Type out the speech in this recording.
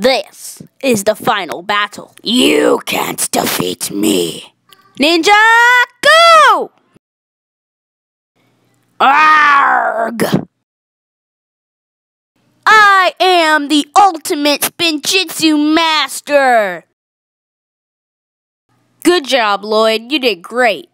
This is the final battle. You can't defeat me. Ninja, go! Arg! I am the ultimate Spinjitzu master! Good job, Lloyd. You did great.